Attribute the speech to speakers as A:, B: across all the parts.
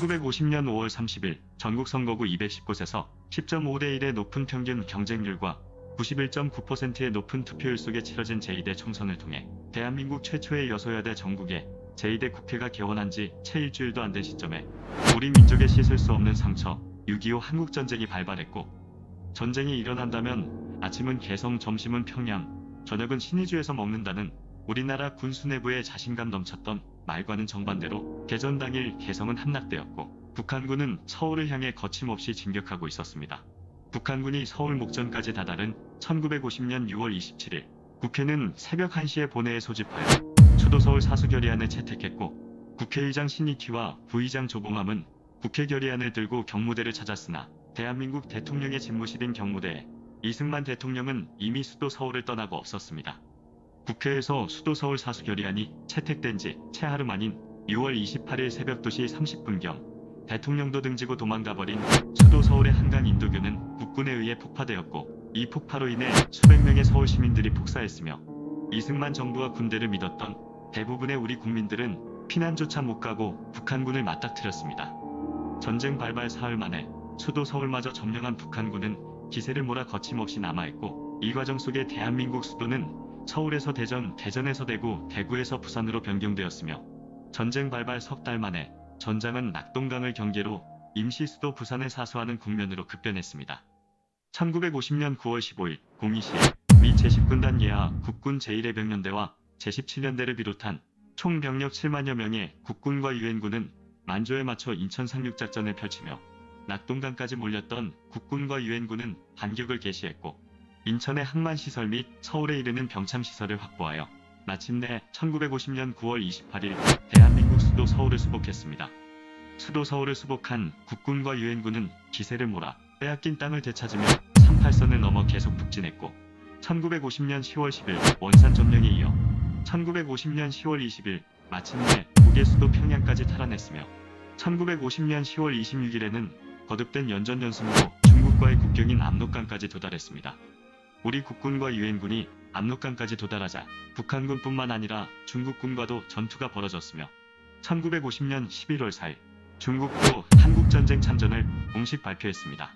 A: 1950년 5월 30일 전국 선거구 210곳에서 10.5대 1의 높은 평균 경쟁률과 91.9%의 높은 투표율 속에 치러진 제2대 총선을 통해 대한민국 최초의 여소야대 전국에 제2대 국회가 개원한 지 채 일주일도 안 된 시점에 우리 민족의 씻을 수 없는 상처 6.25 한국전쟁이 발발했고 전쟁이 일어난다면 아침은 개성, 점심은 평양, 저녁은 신의주에서 먹는다는 우리나라 군 수뇌부의 자신감 넘쳤던 말과는 정반대로 개전 당일 개성은 함락되었고 북한군은 서울을 향해 거침없이 진격하고 있었습니다. 북한군이 서울 목전까지 다다른 1950년 6월 27일 국회는 새벽 1시에 본회에 소집하여 수도 서울 사수 결의안을 채택했고 국회의장 신익희와 부의장 조봉암은 국회 결의안을 들고 경무대를 찾았으나 대한민국 대통령의 집무실인 경무대에 이승만 대통령은 이미 수도 서울을 떠나고 없었습니다. 국회에서 수도 서울 사수 결의안이 채택된 지 채 하루 만인 6월 28일 새벽 2시 30분경 대통령도 등지고 도망가버린 수도 서울의 한강 인도교는 국군에 의해 폭파되었고 이 폭파로 인해 수백 명의 서울 시민들이 폭사했으며 이승만 정부와 군대를 믿었던 대부분의 우리 국민들은 피난조차 못 가고 북한군을 맞닥뜨렸습니다. 전쟁 발발 사흘 만에 수도 서울마저 점령한 북한군은 기세를 몰아 거침없이 남아있고 이 과정 속에 대한민국 수도는 서울에서 대전, 대전에서 대구, 대구에서 부산으로 변경되었으며 전쟁 발발 석 달 만에 전장은 낙동강을 경계로 임시 수도 부산을 사수하는 국면으로 급변했습니다. 1950년 9월 15일 02시에 미 제10군단 예하 국군 제1해병연대와 제17연대를 비롯한 총 병력 7만여 명의 국군과 유엔군은 만조에 맞춰 인천 상륙작전을 펼치며 낙동강까지 몰렸던 국군과 유엔군은 반격을 개시했고 인천의 항만시설 및 서울에 이르는 병참시설을 확보하여 마침내 1950년 9월 28일 대한민국 수도 서울을 수복했습니다. 수도 서울을 수복한 국군과 유엔군은 기세를 몰아 빼앗긴 땅을 되찾으며 38선을 넘어 계속 북진했고 1950년 10월 10일 원산 점령에 이어 1950년 10월 20일 마침내 북의 수도 평양까지 탈환했으며 1950년 10월 26일에는 거듭된 연전연승으로 중국과의 국경인 압록강까지 도달했습니다. 우리 국군과 유엔군이 압록강까지 도달하자 북한군뿐만 아니라 중국군과도 전투가 벌어졌으며 1950년 11월 4일 중국도 한국전쟁 참전을 공식 발표했습니다.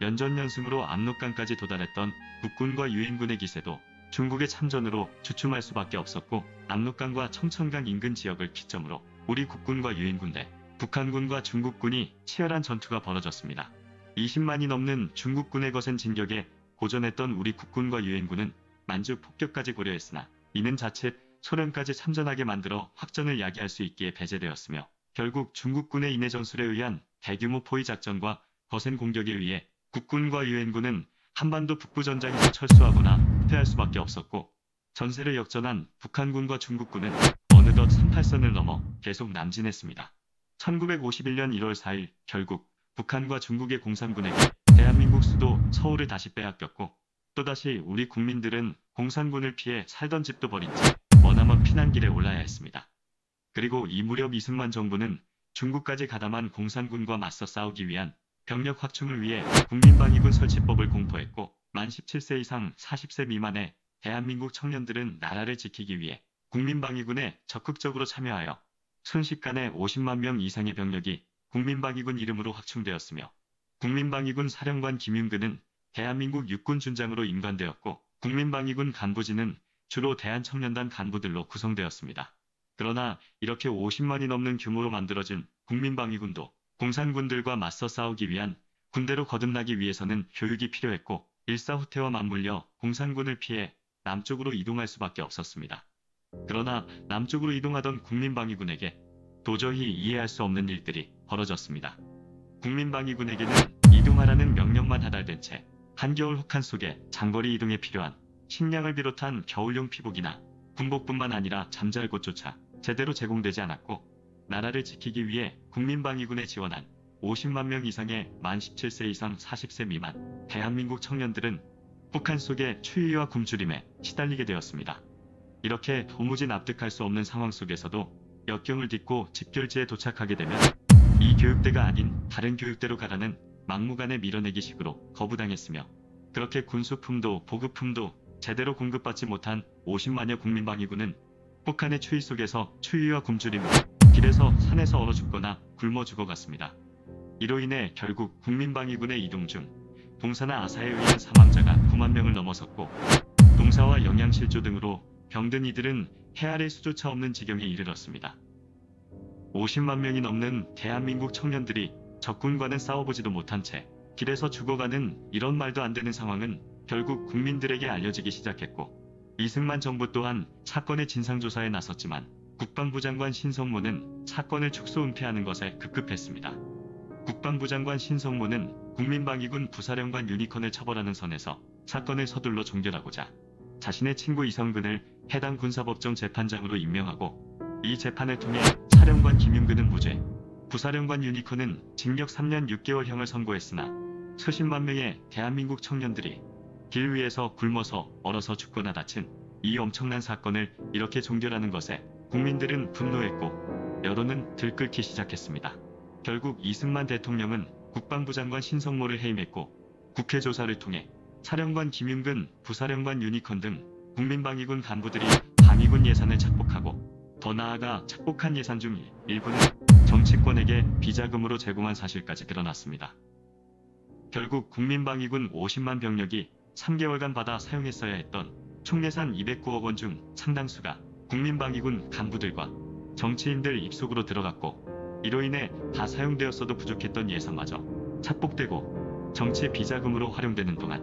A: 연전연승으로 압록강까지 도달했던 국군과 유엔군의 기세도 중국의 참전으로 주춤할 수밖에 없었고 압록강과 청천강 인근 지역을 기점으로 우리 국군과 유엔군 대 북한군과 중국군이 치열한 전투가 벌어졌습니다. 20만이 넘는 중국군의 거센 진격에 고전했던 우리 국군과 유엔군은 만주 폭격까지 고려했으나 이는 자칫 소련까지 참전하게 만들어 확전을 야기할 수 있기에 배제되었으며 결국 중국군의 인해 전술에 의한 대규모 포위 작전과 거센 공격에 의해 국군과 유엔군은 한반도 북부 전장에서 철수하거나 패할 수밖에 없었고 전세를 역전한 북한군과 중국군은 어느덧 38선을 넘어 계속 남진했습니다. 1951년 1월 4일 결국 북한과 중국의 공산군에게 대한민국 수도 서울을 다시 빼앗겼고 또다시 우리 국민들은 공산군을 피해 살던 집도 버린 채 머나먼 피난길에 올라야 했습니다. 그리고 이 무렵 이승만 정부는 중국까지 가담한 공산군과 맞서 싸우기 위한 병력 확충을 위해 국민방위군 설치법을 공포했고 만 17세 이상 40세 미만의 대한민국 청년들은 나라를 지키기 위해 국민방위군에 적극적으로 참여하여 순식간에 50만 명 이상의 병력이 국민방위군 이름으로 확충되었으며 국민방위군 사령관 김윤근은 대한민국 육군 준장으로 임관되었고 국민방위군 간부진은 주로 대한청년단 간부들로 구성되었습니다. 그러나 이렇게 50만이 넘는 규모로 만들어진 국민방위군도 공산군들과 맞서 싸우기 위한 군대로 거듭나기 위해서는 교육이 필요했고 일사후퇴와 맞물려 공산군을 피해 남쪽으로 이동할 수밖에 없었습니다. 그러나 남쪽으로 이동하던 국민방위군에게 도저히 이해할 수 없는 일들이 벌어졌습니다. 국민방위군에게는 이동하라는 명령만 하달된 채 한겨울 혹한 속에 장거리 이동에 필요한 식량을 비롯한 겨울용 피복이나 군복뿐만 아니라 잠잘 곳조차 제대로 제공되지 않았고 나라를 지키기 위해 국민방위군에 지원한 50만 명 이상의 만 17세 이상 40세 미만 대한민국 청년들은 북한 속의 추위와 굶주림에 시달리게 되었습니다. 이렇게 도무지 납득할 수 없는 상황 속에서도 역경을 딛고 집결지에 도착하게 되면 이 교육대가 아닌 다른 교육대로 가라는 막무가내 밀어내기식으로 거부당했으며 그렇게 군수품도 보급품도 제대로 공급받지 못한 50만여 국민방위군은 북한의 추위 속에서 추위와 굶주림으로 길에서 산에서 얼어 죽거나 굶어 죽어갔습니다. 이로 인해 결국 국민방위군의 이동 중 동사나 아사에 의한 사망자가 9만 명을 넘어섰고 동사와 영양실조 등으로 병든 이들은 헤아릴 수조차 없는 지경에 이르렀습니다. 50만 명이 넘는 대한민국 청년들이 적군과는 싸워보지도 못한 채 길에서 죽어가는 이런 말도 안 되는 상황은 결국 국민들에게 알려지기 시작했고 이승만 정부 또한 사건의 진상조사에 나섰지만 국방부 장관 신성모는 사건을 축소 은폐하는 것에 급급했습니다. 국방부 장관 신성모는 국민방위군 부사령관 유니콘을 처벌하는 선에서 사건을 서둘러 종결하고자 자신의 친구 이성근을 해당 군사법정 재판장으로 임명하고 이 재판을 통해 사령관 김윤근은 무죄, 부사령관 유니콘은 징역 3년 6개월형을 선고했으나 수십만 명의 대한민국 청년들이 길 위에서 굶어서 얼어서 죽거나 다친 이 엄청난 사건을 이렇게 종결하는 것에 국민들은 분노했고 여론은 들끓기 시작했습니다. 결국 이승만 대통령은 국방부 장관 신성모를 해임했고 국회 조사를 통해 사령관 김윤근, 부사령관 유니콘 등 국민방위군 간부들이 방위군 예산을 착복하고 더 나아가 착복한 예산 중 일부는 정치권에게 비자금으로 제공한 사실까지 드러났습니다. 결국 국민방위군 50만 병력이 3개월간 받아 사용했어야 했던 총 예산 209억 원 중 상당수가 국민방위군 간부들과 정치인들 입속으로 들어갔고 이로 인해 다 사용되었어도 부족했던 예산마저 착복되고 정치 비자금으로 활용되는 동안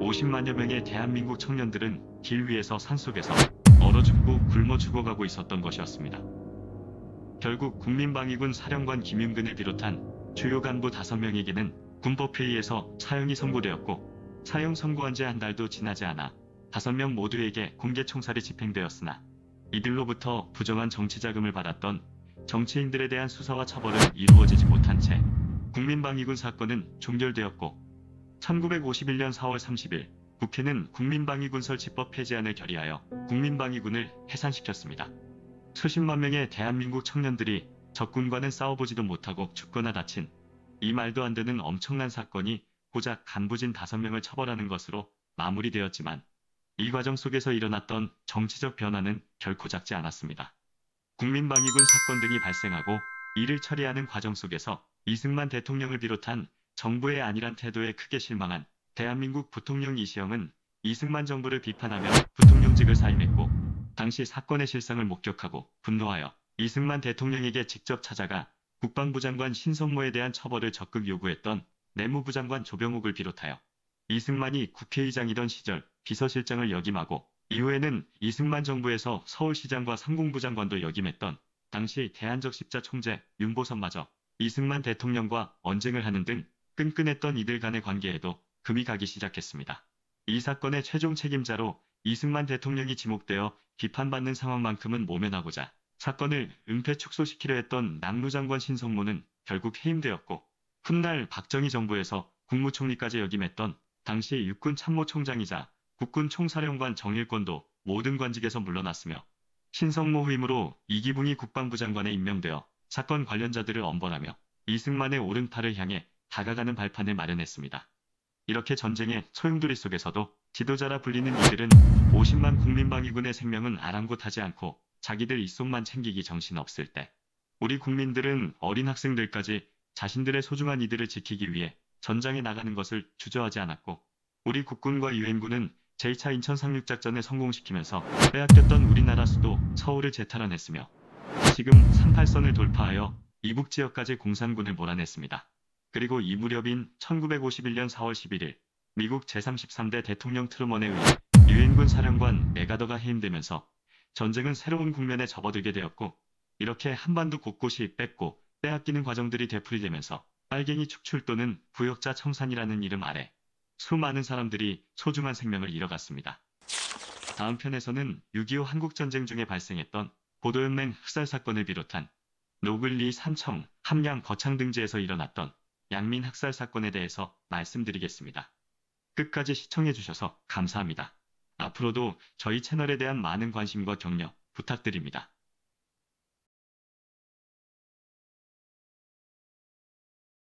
A: 50만여 명의 대한민국 청년들은 길 위에서 산속에서 얼어 죽고 굶어 죽어가고 있었던 것이었습니다. 결국 국민방위군 사령관 김윤근을 비롯한 주요 간부 5명에게는 군법회의에서 사형이 선고되었고 사형 선고한 지 한 달도 지나지 않아 5명 모두에게 공개 총살이 집행되었으나 이들로부터 부정한 정치 자금을 받았던 정치인들에 대한 수사와 처벌은 이루어지지 못한 채 국민방위군 사건은 종결되었고 1951년 4월 30일 국회는 국민방위군 설치법 폐지안을 결의하여 국민방위군을 해산시켰습니다. 수십만 명의 대한민국 청년들이 적군과는 싸워보지도 못하고 죽거나 다친 이 말도 안 되는 엄청난 사건이 고작 간부진 5명을 처벌하는 것으로 마무리되었지만 이 과정 속에서 일어났던 정치적 변화는 결코 작지 않았습니다. 국민방위군 사건 등이 발생하고 이를 처리하는 과정 속에서 이승만 대통령을 비롯한 정부의 안일한 태도에 크게 실망한 대한민국 부통령 이시영은 이승만 정부를 비판하며 부통령직을 사임했고 당시 사건의 실상을 목격하고 분노하여 이승만 대통령에게 직접 찾아가 국방부 장관 신성모에 대한 처벌을 적극 요구했던 내무부 장관 조병옥을 비롯하여 이승만이 국회의장이던 시절 비서실장을 역임하고 이후에는 이승만 정부에서 서울시장과 상공부 장관도 역임했던 당시 대한적 십자 총재 윤보선마저 이승만 대통령과 언쟁을 하는 등 끈끈했던 이들 간의 관계에도 금이 가기 시작했습니다. 이 사건의 최종 책임자로 이승만 대통령이 지목되어 비판받는 상황만큼은 모면하고자 사건을 은폐 축소시키려 했던 남무장관 신성모는 결국 해임되었고 훗날 박정희 정부에서 국무총리까지 역임했던 당시 육군 참모총장이자 국군 총사령관 정일권도 모든 관직에서 물러났으며 신성모 후임으로 이기붕이 국방부 장관에 임명되어 사건 관련자들을 엄벌하며 이승만의 오른팔을 향해 다가가는 발판을 마련했습니다. 이렇게 전쟁의 소용돌이 속에서도 지도자라 불리는 이들은 50만 국민방위군의 생명은 아랑곳하지 않고 자기들 입속만 챙기기 정신없을 때 우리 국민들은 어린 학생들까지 자신들의 소중한 이들을 지키기 위해 전장에 나가는 것을 주저하지 않았고 우리 국군과 유엔군은 제2차 인천 상륙작전을 성공시키면서 빼앗겼던 우리나라 수도 서울을 재탈환했으며 지금 38선을 돌파하여 이북 지역까지 공산군을 몰아냈습니다. 그리고 이 무렵인 1951년 4월 11일 미국 제33대 대통령 트루먼에 의해 유엔군 사령관 메가더가 해임되면서 전쟁은 새로운 국면에 접어들게 되었고 이렇게 한반도 곳곳이 뺏고 빼앗기는 과정들이 되풀이되면서 빨갱이 축출 또는 부역자 청산이라는 이름 아래 수많은 사람들이 소중한 생명을 잃어갔습니다. 다음 편에서는 6.25 한국전쟁 중에 발생했던 보도연맹 흑살 사건을 비롯한 노글리, 삼청, 함양, 거창 등지에서 일어났던 양민 학살 사건에 대해서 말씀드리겠습니다. 끝까지 시청해주셔서 감사합니다. 앞으로도 저희 채널에 대한 많은 관심과 격려 부탁드립니다.